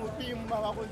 मूर्ति बाबा को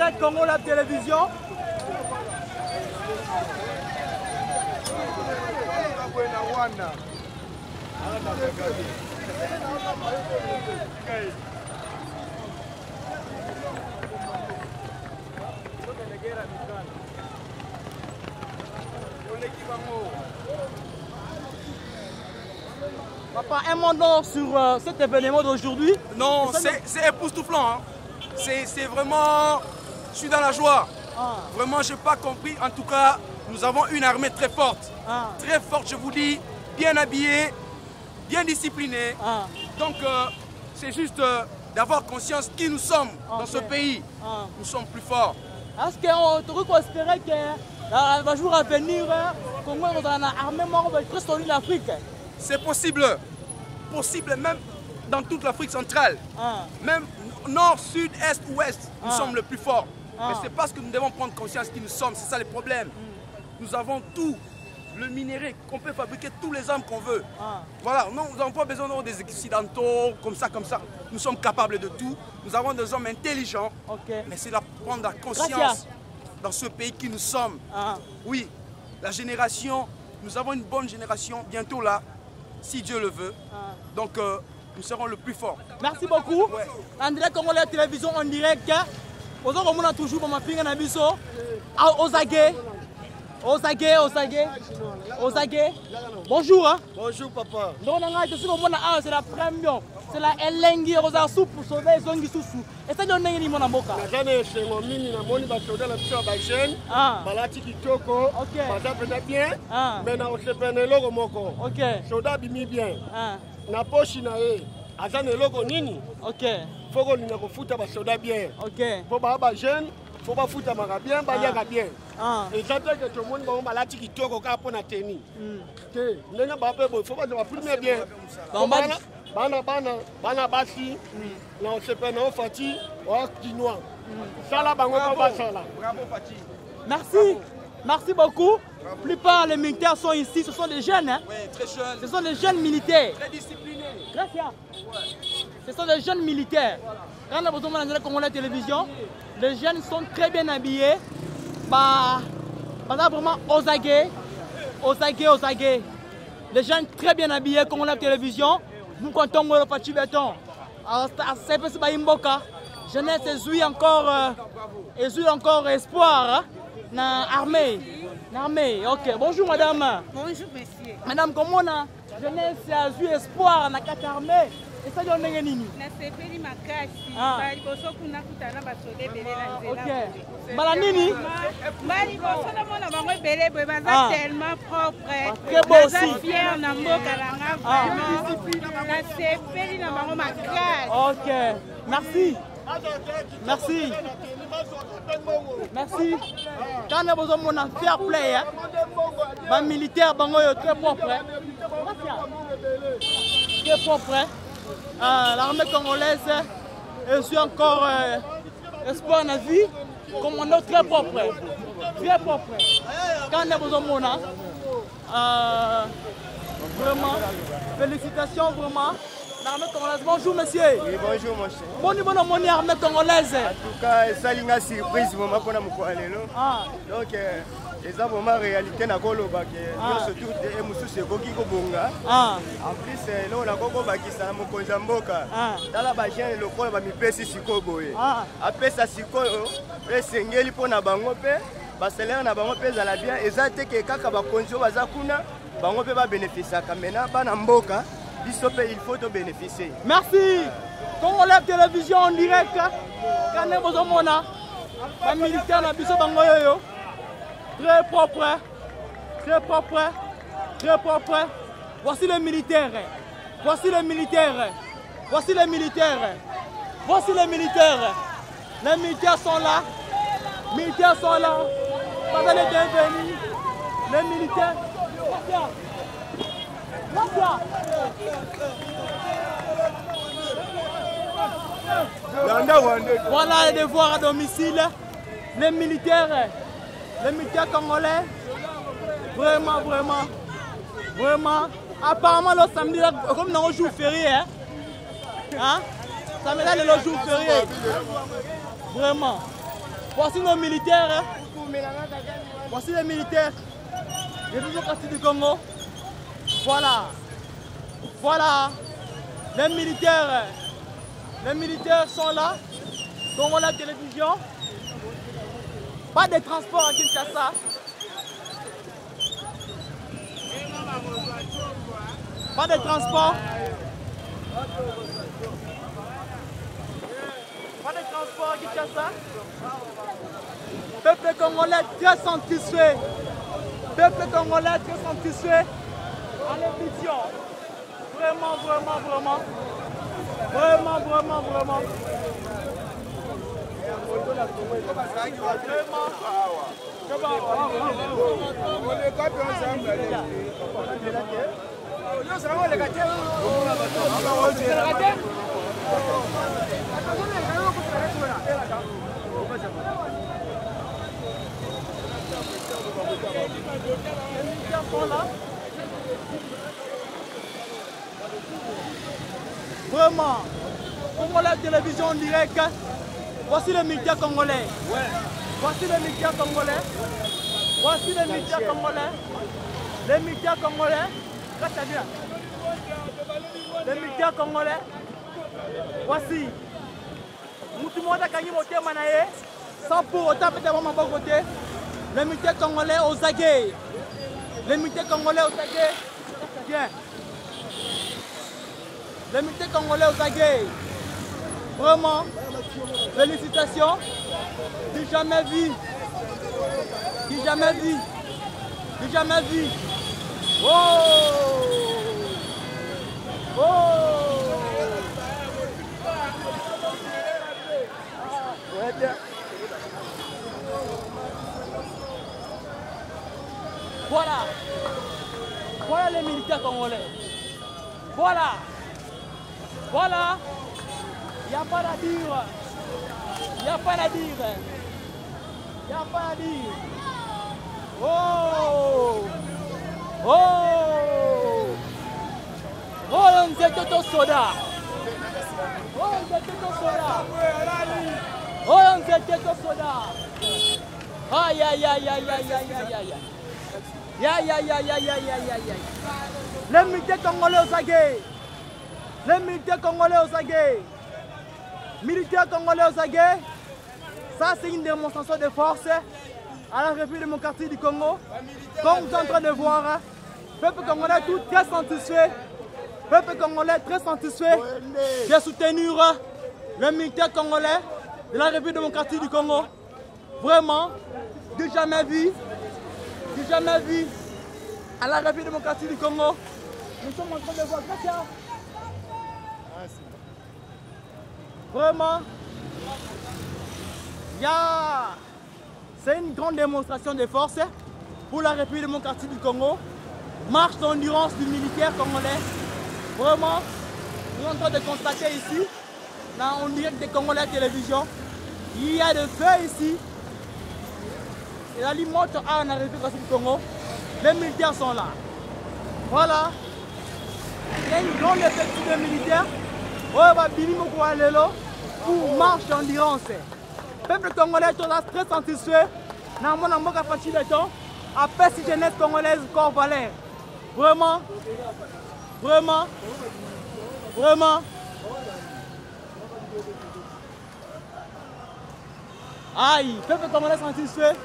direct Congo la télévision. Papa, un mot sur euh, cet événement d'aujourd'hui. Non, C'est époustouflant. Hein. C'est vraiment. Je suis dans la joie. Ah, Vraiment, je n'ai pas compris. En tout cas, nous avons une armée très forte. ah, Très forte, je vous dis. Bien habillée, bien disciplinée. ah, Donc, euh, c'est juste euh, d'avoir conscience qui nous sommes dans ce pays. Nous sommes plus forts. Est-ce qu'on te considérer que dans le jour à venir, le Congo est dans l'armée mort solide l'Afrique C'est possible. Possible même dans toute l'Afrique centrale. Même nord, sud, est, ouest, nous sommes le plus forts. Ah. Mais c'est parce que nous devons prendre conscience qui nous sommes, c'est ça le problème. Nous avons tout, le minerai, qu'on peut fabriquer tous les armes qu'on veut. Ah. Voilà, non, nous n'avons pas besoin d'avoir des occidentaux comme ça, comme ça. Nous sommes capables de tout. Nous avons des hommes intelligents, mais c'est de prendre la conscience Gracias. dans ce pays qui nous sommes. Ah. Oui, la génération, nous avons une bonne génération bientôt là, si Dieu le veut. Ah. Donc, euh, nous serons le plus fort. Merci beaucoup. Ouais. Congo la télévision en direct. Ozo komona toujours mama pinga na biso. Ah, Ozage. Ozage, Ozage. Ozage. Bonjour hein. Bonjour papa. Donc on a je suis komona ah c'est la première. C'est la elengi roza soupe pour sauver zongi susu. Et ça donne nini mona mboka. naza na esengo mingi namoni basoda na biso ya bajeune Ah. balati kitoko Ok. baza mpenza bien Ah. me na osepela na eloko moko OK. soda abimi bien Ah. na poshi na ye aza na eloko nini OK. Fo kolinga kofuta basoda bien OK. mpo baa bajeune fo bafutamaka bien baliaka bien Ah. eza te ke tomoni bango balati kitoko kaka mpo na teni Mm. te ndenge bape boye fo baza baprime bien bana bana bana bana basi na osepe na ofati oya kinois sala bango mpo basala Bravo Fatih. Merci. Merci beaucoup. La plupart des militaires sont ici. Ce sont des jeunes. hein. Ouais, très jeune, Ce sont des jeunes militaires. très discipliné. Gracias. Ce sont des jeunes militaires. Quand on a besoin de Congolais la télévision, les jeunes sont très bien habillés. Bah, bah vraiment aux aguets, aux aguets, aux aguets. Les jeunes très bien habillés, comme on la télévision. Nous comptons le Pachi Béton. C'est pas ce Imboka. Jeunesse est encore, euh, encore espoir. hein, Na armée. Na armée. Ok. Bonjour madame. Bonjour monsieur. Madame, comment on a jeunesse a eu espoir na kati armée? Esali yo ndenge nini? Nasepeli makasi. Ah. mbala liboso kuna kutana basoda ebele na nzela ok. mbala nini? Mbala liboso namona bango ebele boye baza Ah. tellement propre. Très beau naza aussi. fiere na mboka nanga vraiment. Nasepeli na bango makasi. Ok. Merci. Merci. Merci. Kana bozomona fair play hein? bamilitaire bango oyo très propre hein? très propre hein? Ah, l'armée congolaise est sur encore euh, espoir na vie commando très propre très propre kana bozomona euh, vraiment félicitations vraiment l'armée congolaise bonjour monsieur Oui, bonjour mon cher. boni bona moni armée congolaise En tout cas, esali nga surprise vraiment mpona mokolo ya lelo. ah. Donc eh, eza vraiment réalité nakoloba ke Ah. nyonso tu e mosusu ekoki kobonga. Ah. En plus eh, eloko nakokobakisa na mokonzi ya mboka Ah. tala bagene lokola bamipesi sikoyo boye Ah. apesa sikoyo mpe esengeli mpo na bango mpe basalere na bango mpe ezala bien eza te ke kaka bakonzi oyo baza kuna bango mpe babénéficiaka maintenant bana mboka biso mpe il faut tobénéficie merci congolais télévision en direct kane bozomona bamilitaire na biso bango oyo très propre très propre très propre voici les militaires voici les militaires voici les militaires voici les militaires les militaires sont là. Militaires sont là. Pas les bienvenus les militaires. Voilà les devoirs à domicile. Les militaires, les militaires congolais, vraiment, vraiment, vraiment. Apparemment, le samedi, comme dans le jour férié, hein, hein? samedi, là, le jour férié. Vraiment. Voici nos militaires. hein. Voici les militaires. Les parties du Congo. Voilà. Voilà. Les militaires. Les militaires sont là. A la télévision. Pas de transport à Kinshasa. Pas de transport. Pas de transport à Kinshasa. Peuple congolais très satisfait. Peuple congolais très satisfait. En émission. Vraiment, vraiment, vraiment. Vraiment, vraiment, vraiment. Vraiment. Congolais télévision en direct. Voici le média congolais. Voici le média congolais. Voici le média congolais. Le média congolais. Reste bien. Le média congolais. Voici. Mutu mota kangi motema na ye. Sans pour autant péter mon bon côté. Le média congolais aux aguets. Le média congolais aux aguets. Bien. Le média congolais aux aguets. Vraiment. Félicitations. Du jamais vu. Du jamais vu. Du jamais vu. Oh Oh Voilà. Voilà les militaires congolais. Voilà. Voilà. Il n'y a pas à dire. Il n'y a pas à dire. Il n'y a pas à dire. Oh Oh Roland Zetoto Soda Roland Zetoto Soda Roland Zetoto Soda Aïe aïe aïe aïe aïe aïe aïe Yeah, yeah, yeah, yeah, yeah, yeah, yeah, yeah. Let me take Congolese again. Let me take Congolese again. Militaires congolais au Sagué. Ça, c'est une démonstration de force à la République démocratique du Congo. Comme vous êtes en train de voir, hein, peuple congolais tout très satisfait. Peuple congolais très satisfait de soutenir le militaire congolais de la République démocratique du Congo. Vraiment, de jamais vu, de jamais vu à la République démocratique du Congo. Nous sommes en train de voir ça. Vraiment, c'est une grande démonstration de force pour la République démocratique du Congo. Marche d'endurance du militaire congolais. Vraiment, nous sommes en train de constater ici, là, en direct des Congolais à la télévision, il y a de feu ici. Et la limote a en République démocratique du Congo. Les militaires sont là. Voilà. Il y a une grande effectif de militaires. Oyo babimi mokoa lelo pour marche d'endurance peuple congolais toza très satisfait. Na mona mboka faci beton apesi jeunesse congolaise corps valeur. Vraiment vraiment vraiment. Aïe peuple congolais satisfait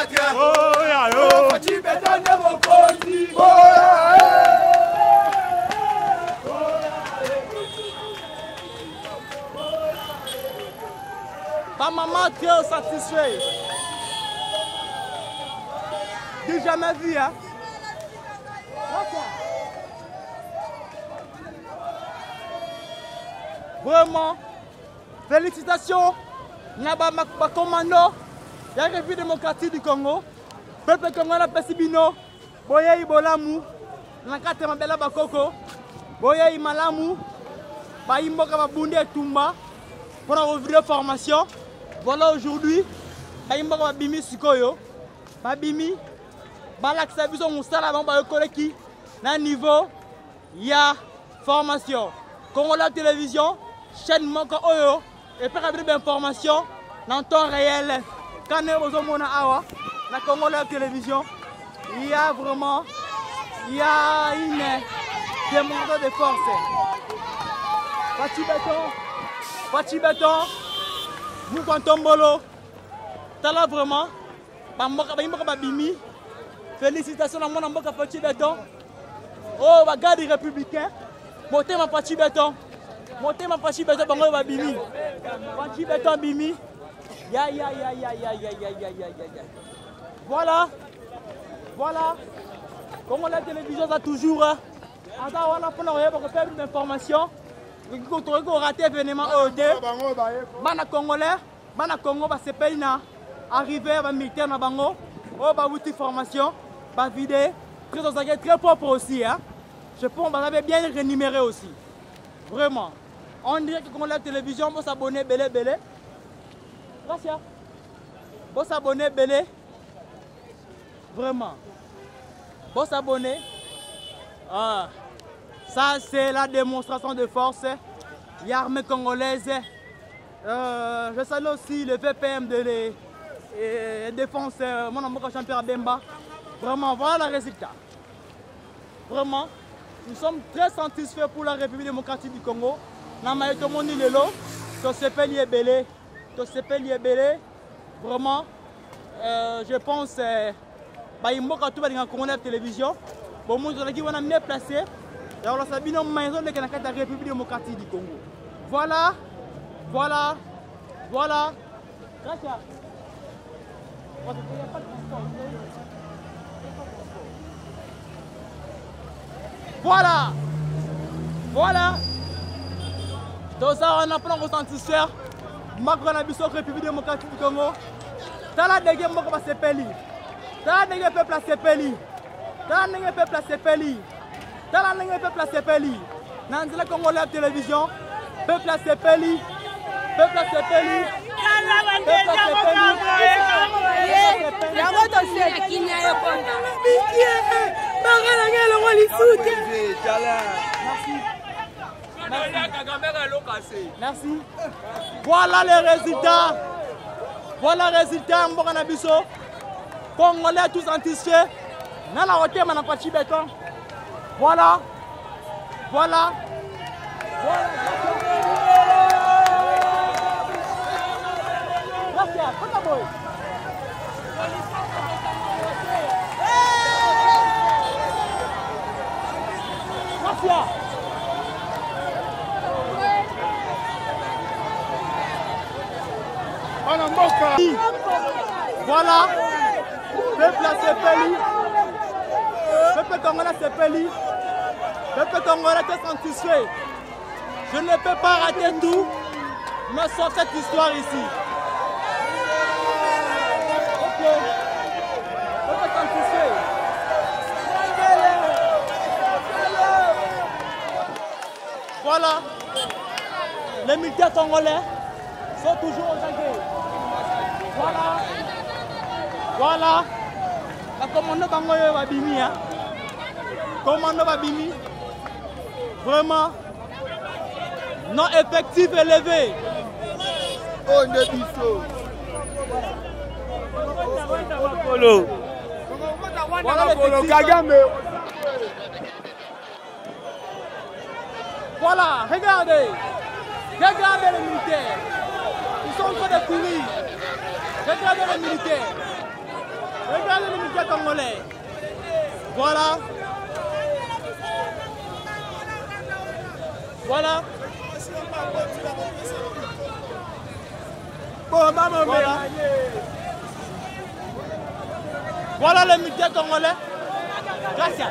Patria. Oya yo. Pachibeta ne Ma satisfait. Du jamais vu, hein? Vraiment, félicitations, Nyaba Makomano. Ya république démocratique du congo. Peuple congolais apesi bino. Boyei bolamu. Na kati ya mabele bakoko. Boyei malamu. Bayi mboka babundi etumba. Mpona kouvrir formation. Voilà aujourd'hui bayi mboka babimi sikoyo. Babimi balakisa biso mosala bango bayokoleki na niveau ya formation. Congolais télévision chaîne moko oyo epeka bino bainformation na temps réel kane bozomona awa na congolais télévision il y a vraiment il y a une démonstration de force. Fachi Beton Fachi Beton Mukwantombolo tala vraiment bamboka bayimboka babimi félicitations na mwana mboka Fachi Beton oyo bagarde républicain. Motema Fachi Beton motema Fachi Beton bango oyo babimi Fachi Beton bimi ya ya ya ya ya ya ya ya ya ya ya. Voilà. Voilà. Congolais télévision aza toujours aza wana mpona koyeba koperdre d'information tokoki korate événement oyo te bana congolais bana congo basepeli na arrivé ya bamilitaire na bango. Oyo bawuti formation bavide très ozalaki très propre aussi hein? je pense baza bien rénuméré aussi. Vraiment. On dirait que congolais télévision bosabone ebele ebele gracia bosabone ebele vraiment. Bosabone ah. ça c'est la démonstration de force. L'armée congolaise euh, je salue aussi le VPM de les, et, défense euh, mon amour champion Bemba vraiment voilà le résultat. Vraiment nous sommes très satisfaits pour la République démocratique du Congo. Na mayeto moni lelo tosepeli ebele tosepeli ebele vraiment euh, je pense bayimboka tu balinga kongo na télévision bomoni tozalaki wana mieux placé ya kolasa bino mai ezoleka na kati ya république démocratique du congo voilà voilà voilà Gracias. Voilà. Voilà. toza wana mpona kosatisfaire makoko na biso république démocratique du congo tala ndenge moko basepeli tala ndenge peuple asepeli tala ndenge peuple asepeli tala ndenge peuple asepeli na nzela congolais ya télévision peuple asepeli peuple asepeli yango tosekini ayokonda banga nanga elongo lisuti Merci. Voilà les résultats. Voilà les résultats mboka na biso. Congolais tous satisfaits. Nana otema na kwachi béton. Voilà. Voilà. Gracias. Kota boy. Gracias. Voilà. Peuple asepeli. Peuple congolais asepeli. Peuple congolais est satisfait. Je ne peux pas rater tout, mais sauf cette histoire ici. Voilà. Les militaires congolais sont toujours aguets. Voilà. Voilà. bakomando bango oyo babimi ya komando babimi vraiment non effectif élevé oyo nde biso Voilà l'effectif. kagame Voilà, regardez. Regardez les militaires. Ils sont en train de courir. Regardez les militaires. Regardez les militaires congolais. Voilà. Voilà. Voilà. Voilà les militaires congolais. Gracias.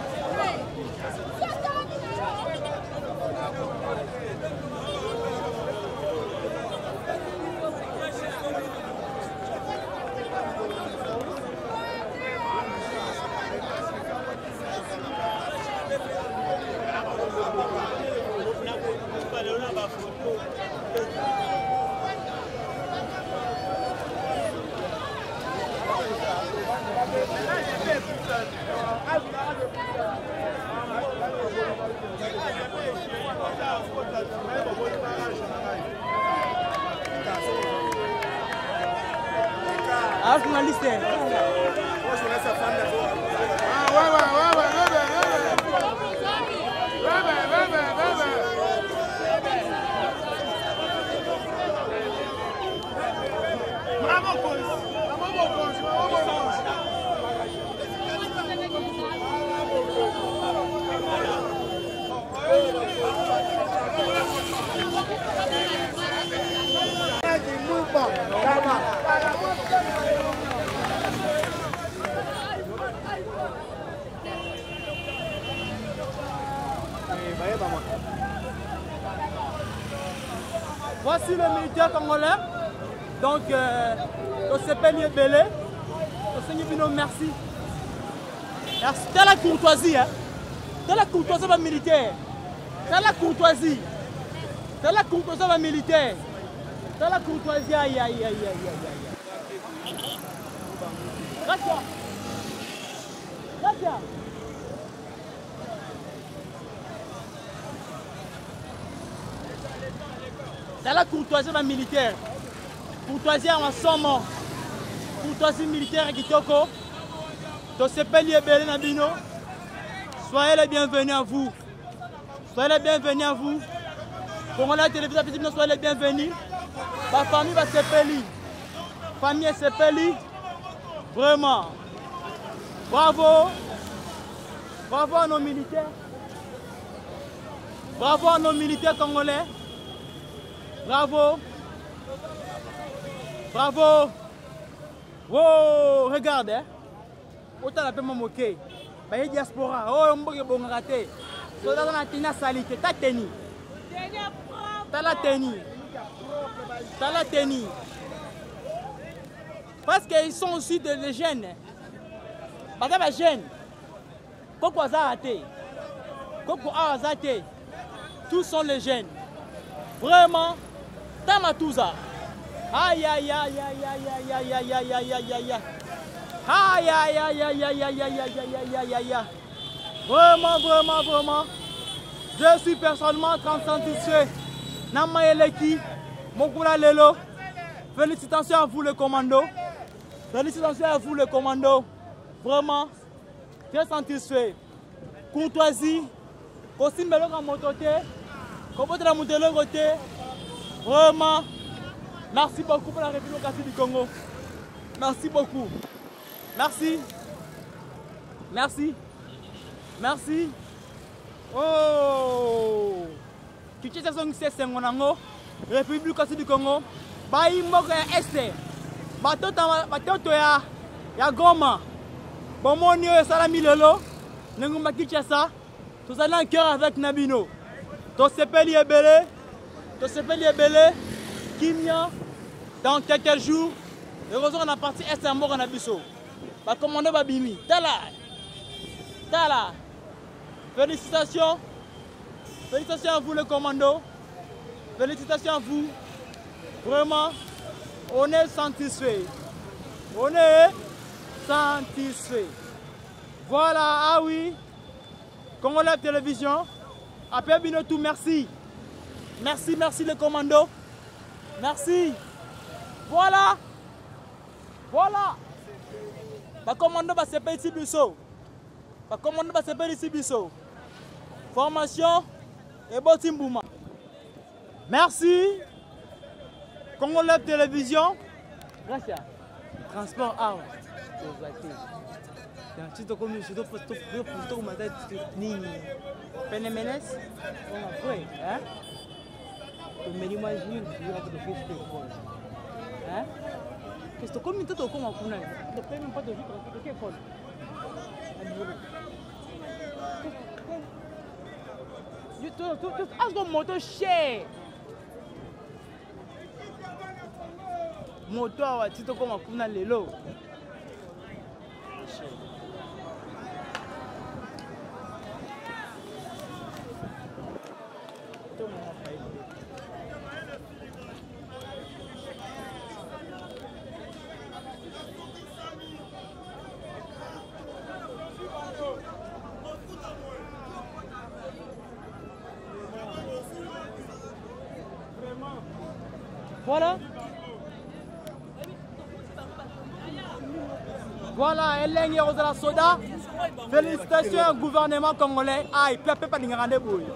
alafu malize. Come on. Voici le militaire congolais. Donc, euh, Tosepeli Ebele. Tosenghi Bino, merci. Merci. T'as la courtoisie, hein. T'as la courtoisie va militaire. T'as la courtoisie. T'as la courtoisie va militaire. T'as la courtoisie, aïe, aïe, aïe, aïe, aïe, aïe. Gracias. Gracias. T'as la courtoisie va militaire. Courtoisie en somme. courtoisie militaire ya kitoko. Tosepeli ebele na bino. Soyez les bienvenus à vous. Soyez les bienvenus à vous. Congolais ya télévision apesi bino soyez les bienvenus. Bafamille basepeli famille esepeli vraiment. Bravo. Bravo à nos militaires. Bravo à nos militaires congolais Bravo. Bravo. Wow, regarde. Hein. Autant la paix m'a moqué. Bah, il diaspora. Oh, on m'a bon raté. So, dans la tina salite, t'as tenu. T'as la tenu. T'as la tenu. Parce qu'ils sont aussi de, de jeunes. Parce que jeunes. Pourquoi ça raté? Pourquoi ça raté? Tous sont les jeunes. Vraiment. tama tuza vraiment vraiment vraiment je suis personnellement très satisfait nama eleki mokula lelo félicitations à vous le commando félicitations à vous le commando vraiment très satisfait courtoisie kosimbela eloko ya moto te kobotela moto eloko te Vraiment. Merci beaucoup pour la République du Congo. Merci beaucoup. Merci. Merci. Merci. Oh. Kichisa song se sengo nango. République du Congo. Bayi mboka ya este. Batoto ya ya Goma. Bomoni oyo esalami lelo. Nengumba Kinshasa. Tozali en cœur avec Nabino. Tosepeli ebele. Tosepeli ebele. Kimia. Dans quelques jours. Heureusement, on a parti est ya mboka na biso. bacommando babimi tala tala félicitations félicitations à vous le commando félicitations à vous vraiment on est satisfait on est satisfait voilà ah oui Congolais télévision bino tout merci Merci, merci les commandos. Merci. Voilà. Voilà. Ba commando ba sepe ici biso. Ba commando ba sepe ici biso. Formation et botimbouma. Merci. Congolais Télévision. Gracias. Transport Art. chito komi chito posto posto kumata nini penemenes ona kwe eh tomeli mwa jus tuyaka tofesi toekole kasi tokomi to tokoma kuna topemi mpa toke ekole azo moto cher moto awa ti tokoma kuna lelo. ndenge ozala soda. Félicitation ya gouvernement congolais. Ai mpe mpe balingaka nde boye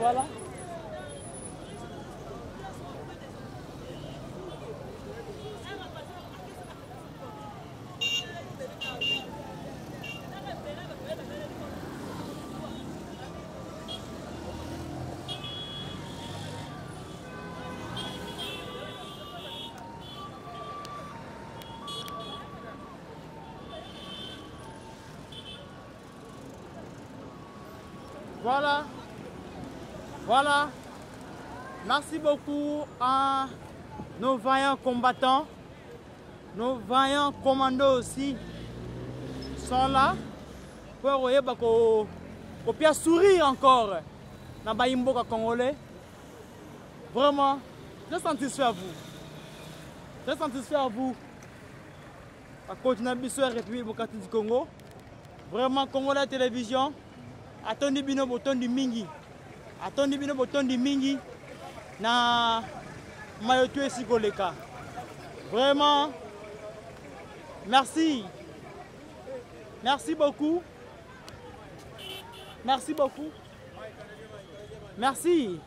Voilà. Voilà. Merci beaucoup à nos vaillants combattants, nos vaillants commandos aussi sont là pour ko kopia sourire encore na baimboka congolais. Vraiment, Très satisfait à vous. Très satisfait à vous. À continuer biso ya République démocratique du Congo. Vraiment Congo la télévision. Atondi bino botondi mingi. Atondi bino botondi mingi. Na mayo tu. Vraiment. Merci. Merci beaucoup. Merci beaucoup. Merci.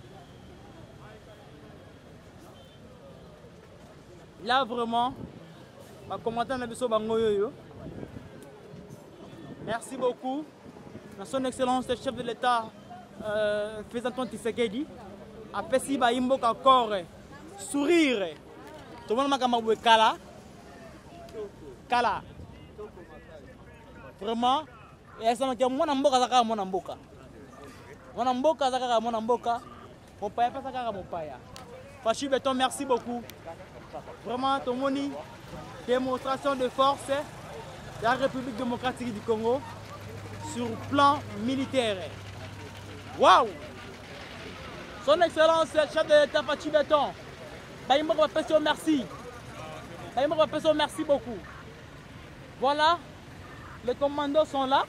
Là vraiment, ma commentaire na biso bango yoyo. Merci beaucoup. Son excellence le chef de l'État président Antoine Tshisekedi apesi bayimboka corps sourire. tomona makambo boye kala. Kala. Vraiment. Esamaki mwana mboka aza kaka mwana mboka. Mwana mboka aza kaka mwana mboka. Mopaya mpe aza kaka mopaya fachi beton merci beaucoup. Vraiment tomoni démonstration de force de la république démocratique du congo sur plan militaire waouh. Son excellence chef de l'état beton bayimboka bapesi yo merci. Bapesi yo merci beaucoup. Voilà. Les commandos sont là.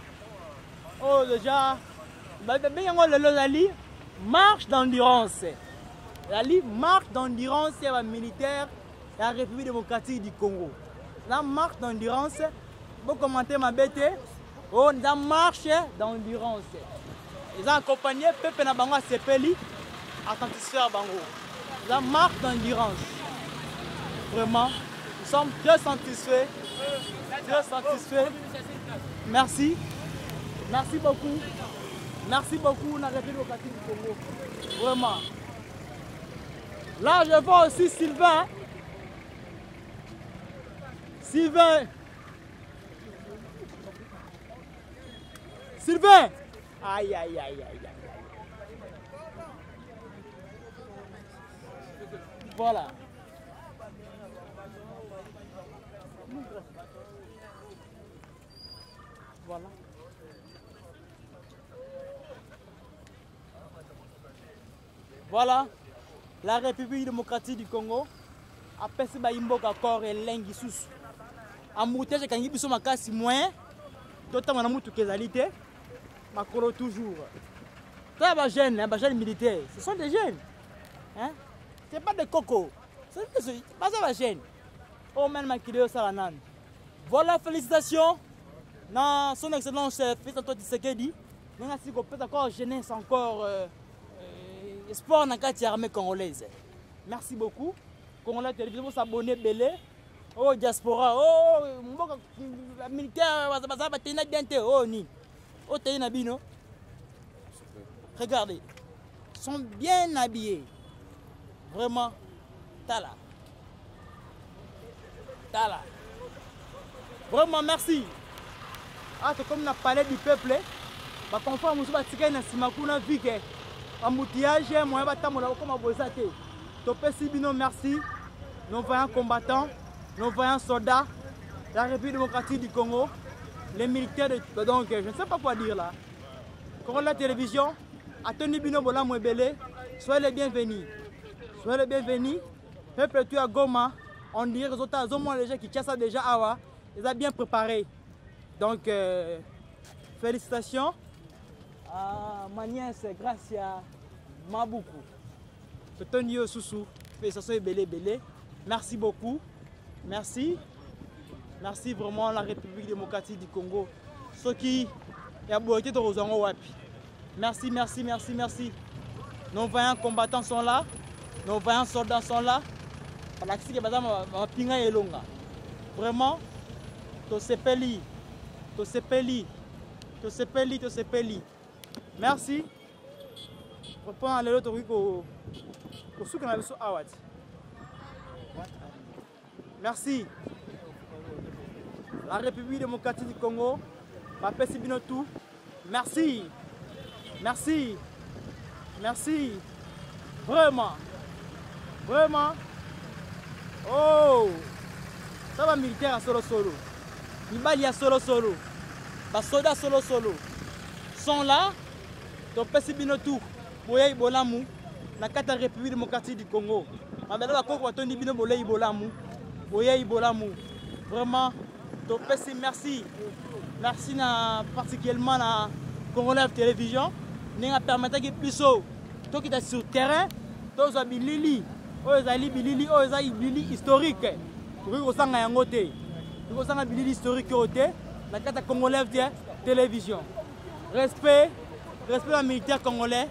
Oh déjà babengango lelo ezali marche d'endurance. Ezali marche d'endurance ya bamilitaire ya république démocratique du congo. Eza marche d'endurance. Bokomante mabe te oyo eza marche d'endurance eza accompagne pepe na bango asepeli asatisfaire bango. Eza marche d'endurance. Vraiment nous sommes très satisfaits. Très satisfaits. Merci. Merci beaucoup. Merci beaucoup na république du congo. Vraiment. Là je vois aussi sylvain. Sylvain. Sylvain aïe aïe aïe aïe aïe voilà. Voilà. Voilà, la République démocratique du Congo apesi bayimboka corps elengi susu embouteillage ekangi biso makasi moyen totango na mutuka ezali te makolo toujours toya bajeune bajeune militaire ce sont des jeunes hein? c'est pas des coco baza bajeune oyo mene makili osala nani voilà félicitations na son excellence fils antoine tisekedi ndenge asili kopesa encore jeunesse encore euh, euh, na kati ya armée congolaise merci beaucoup congolais télévision bosabone ebele oyo diaspora o mboka militaire batei na bien te oyo nini oyo tei na bino. Regardez. Sont bien habillés. Vraiment. Tala. Tala. Vraiment merci. Awa tokomi na palais du peuple baconfort mosusu batikali na nsima kuna vike bamutillage moyen batambola bakoma boza te topesi bino merci. Nos vaillants combattants. Nos vaillants soldats. La république démocratique du congo les militaires de... donc je ne sais pas quoi dire là. Congo la télévision atondi bino bolamu ebele soyez les bienvenus. Soyez les bienvenus. Peuple tu à goma. On dirait rezota azomona déjà kinshasa déjà awa eza bien préparé. Donc euh, félicitations. À ma nièce gracia mabuku yo susu félicitations ebele ebele merci beaucoup. Merci merci vraiment la république démocratique du congo. Soki ya merci merci merci merci. Nos vaillants combattants sont là. Nos vaillants soldats sont là. Vraiment merci. Merci la république démocratique du congo bapesi bino tout merci. Merci. Merci. Vraiment. Vraiment. Oh. Ça bamilitaire ya solosolo mibali ya solosolo basoda solosolo sont là. Topesi bino tout boyei bolamu. Na kati ya république démocratique du congo. Mabele bakoko batondi bino bolei bolamu. Boyei bolamu. Vraiment Donc pesi merci. Merci na particulièrement na Coronav Télévision. Ninga permettre que piso to qui sur terrain to za bilili. Oyo za li bilili, oyo za bilili historique. Pour ko sanga yango te. Ko sanga bilili historique o te na kata Coronav Télévision. Respect, respect aux militaires congolais.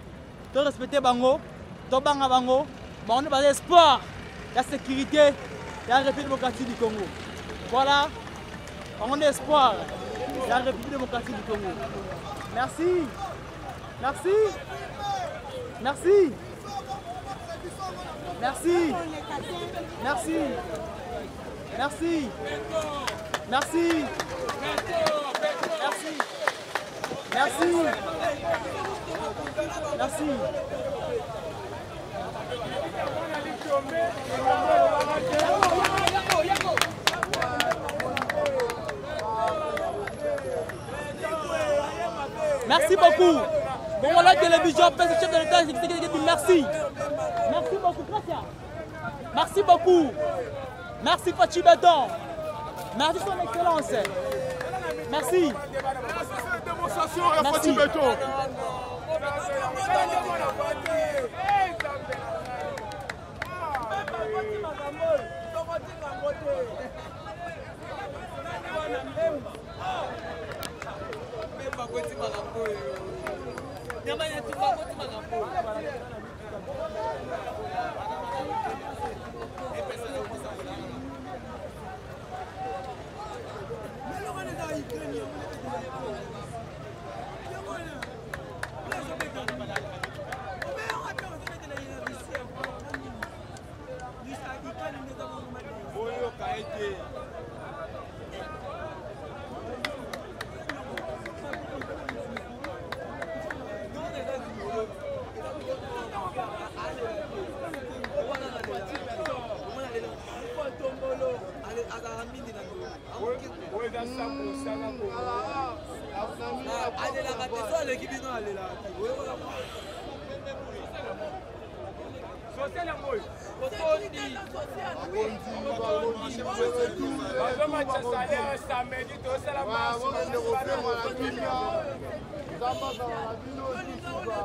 To respecter bango, to banga bango. Bon, on est dans l'espoir, la sécurité, la République démocratique du Congo. Voilà nde espoir ya république démocratique du congo merci merci merci merci merci merci merci merci Merci. Merci. Merci beaucoup. Bon, la télévision, le chef de l'État, merci. Merci beaucoup, Gracia. Merci beaucoup. Merci, Pachi Béton. Merci, son excellence. Merci. démonstration Merci. bakoti makambo oyo. Nyama ya tuba bakoti makambo Mais le roi des Haïtiens, alelaka te so aleki bino alelaka te bazomacasa lere samedi tosala nzambazalaka bino lisuba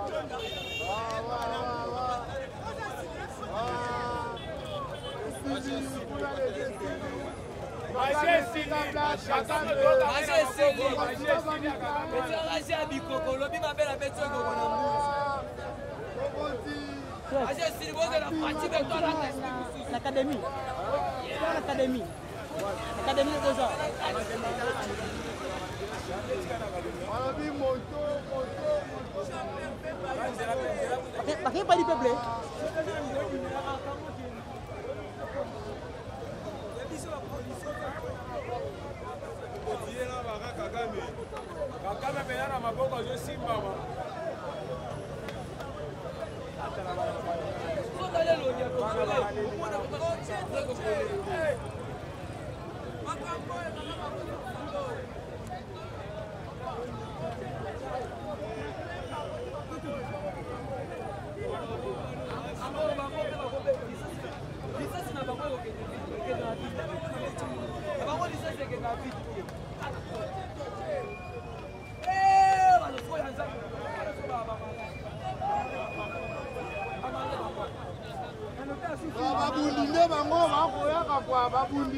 etiarasi ya bikoko olobi mabela beti okoko na mbuzi ase esili bozela pati beto alata esili mosusu l'académie l'académie l'académie deja balobi moto moto moto bakeyi pali peuple maboko azosimbama Thank you.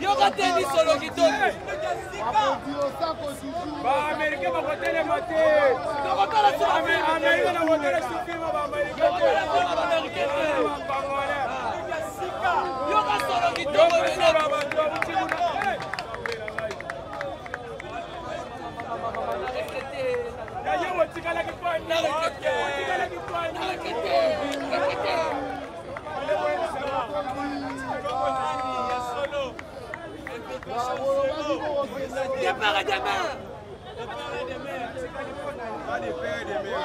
yoka te lisolo kitoko baamerikain bakotelema te amerikain nakotele sufima baamerikainbangole yoka solo kitoko nayewotikalaki pwani Départ et demain demain Pas de demain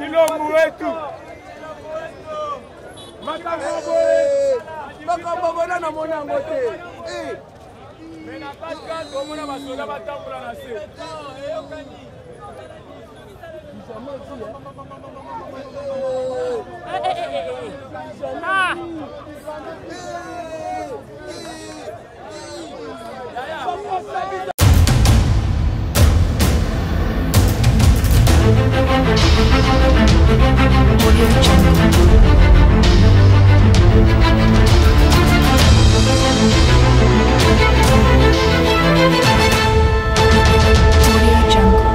Chilombo wetu! Makambo makambo bona namona yango te Me na kati kati omona basoda batambola na se. Ah! Audio Jungle.